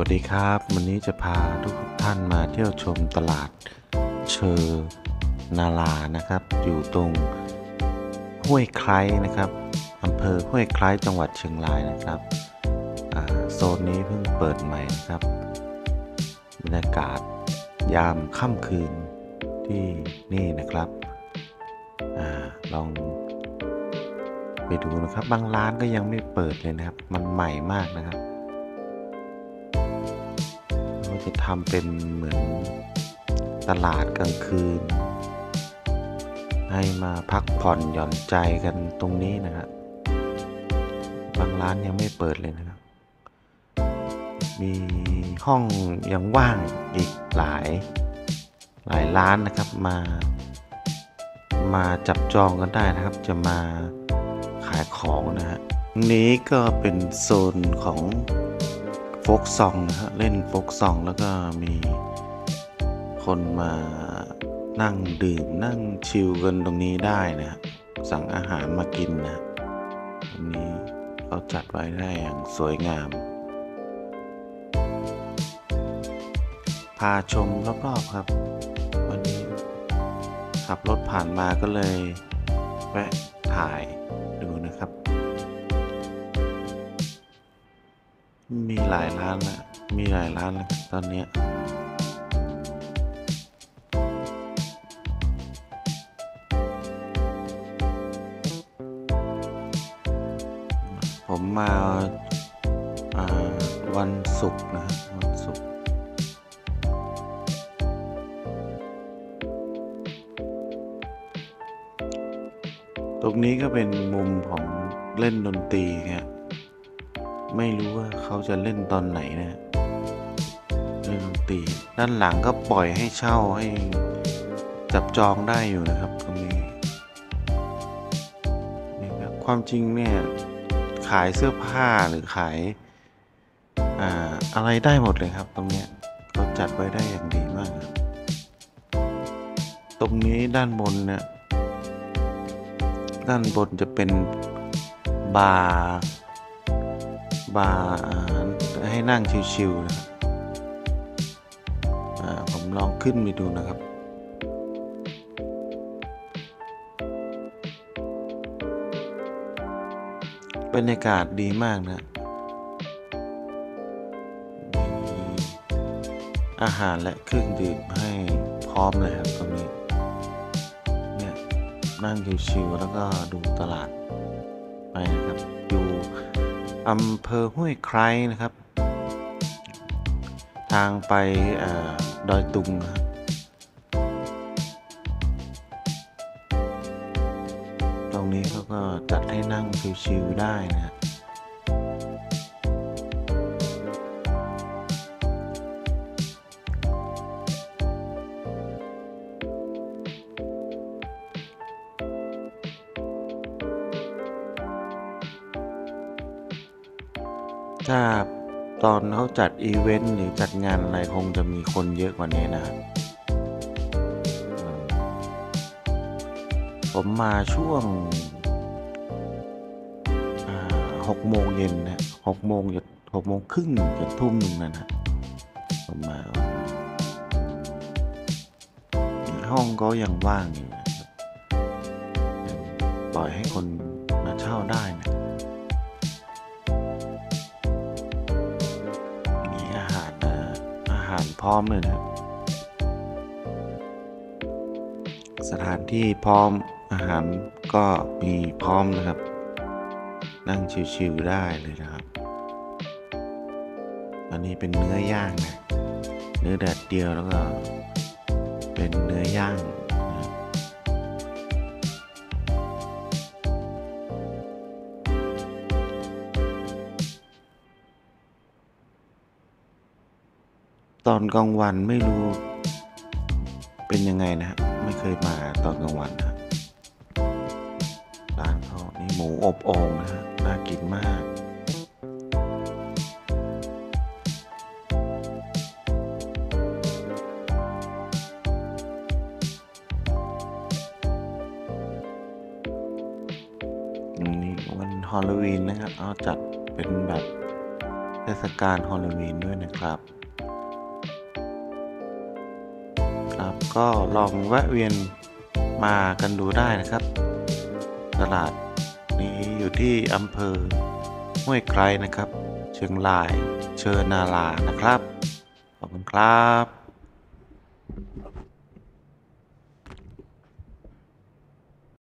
วัสดีครับ วันนี้จะพาทุกท่านมาเที่ยวชมตลาดเชอร์นาลานะครับ อยู่ตรงห้วยไคล้นะครับอำเภอห้วยไคล้จังหวัดเชียงรายนะครับโซนนี้เพิ่งเปิดใหม่นะครับบรรยากาศยามค่ำคืนที่นี่นะครับอลองไปดูนะครับ บางร้านก็ยังไม่เปิดเลยนะครับ มันใหม่มากนะครับ จะทำเป็นเหมือนตลาดกลางคืน ให้มาพักผ่อนหย่อนใจกันตรงนี้นะครับบางร้านยังไม่เปิดเลยนะครับ มีห้องยังว่างอีกหลายหลายร้านนะครับมา มาจับจองกันได้นะครับ จะมาขายของนะฮะนี้ก็เป็นโซนของ โฟกซองนะฮะเล่นโฟกซองแล้วก็มีคนมานั่งดื่มนั่งชิลกันตรงนี้ได้นะฮะสั่งอาหารมากินนะตรงนี้เขาจัดไว้ได้อย่างสวยงาม พาชมรอบๆครับ วันนี้ขับรถผ่านมาก็เลยแวะถ่าย มีหลายร้านแล้วมีหลายร้านล้วครับตอนเนี้ยผมมาาวันศุกร์นะครับวันศุกร์ตรงนี้ก็เป็นมุมของเล่นดนตรีครับ ไม่รู้ว่าเขาจะเล่นตอนไหนนะเล่นดนตรีด้านหลังก็ปล่อยให้เช่าให้จับจองได้อยู่นะครับตรงนี้นี่ครับความจริงเนี่ยขายเสื้อผ้าหรือขายอ่าอะไรได้หมดเลยครับ ตรงนี้เขาจัดไว้ได้อย่างดีมากครับตรงนี้ด้านบนเนี่ยด้านบนจะเป็นบาร์ บาร์ให้นั่งชิวๆนะครับผมลองขึ้นไปดูนะครับบรรยากาศดีมากนะ อาหารและเครื่องดื่มให้พร้อมเลยครับตรงนี้ เนี่ยนั่งชิวๆแล้วก็ดูตลาดไปนะครับอยู่ อำเภอห้วยไคร้นะครับ ทางไปอดอยตุงครับตรงนี้เขาก็จัดให้นั่งชิวๆได้นะฮะ ถ้าตอนเขาจัดอีเวนต์หรือจัดงานอะไรคงจะมีคนเยอะกว่านี้นะครับผมมาช่วงหกโมงเย็นนะหกโมงจนหกโมงครึ่งจนทุ่มหนึ่งนะนะผมมา ห้องก็ยังว่างอยู่ปล่อยให้คนมาเช่าได้นะ พร้อมเลยนะครับสถานที่พร้อมอาหารก็มีพร้อมนะครับ นั่งชิวๆได้เลยนะครับอันนี้เป็นเนื้อย่างนะเนื้อแดดเดียวแล้วก็ เป็นเนื้อย่าง ตอนกลางวันไม่รู้ เป็นยังไงนะไม่เคยมาตอนกลางวันนะร้านเขานี่หมูอบโอ่งนะฮะน่ากินมากนนี้วันฮอลโลวีนนะครับเอาจัดเป็นแบบเทศกาลฮอลโลวีนด้วยนะครับ ก็ลองแวะเวียนมากันดูได้นะครับ ตลาดนี้อยู่ที่อำเภอห้วยไครนะครับ เชียงราย เชิญนาลานะครับ ขอบคุณครับ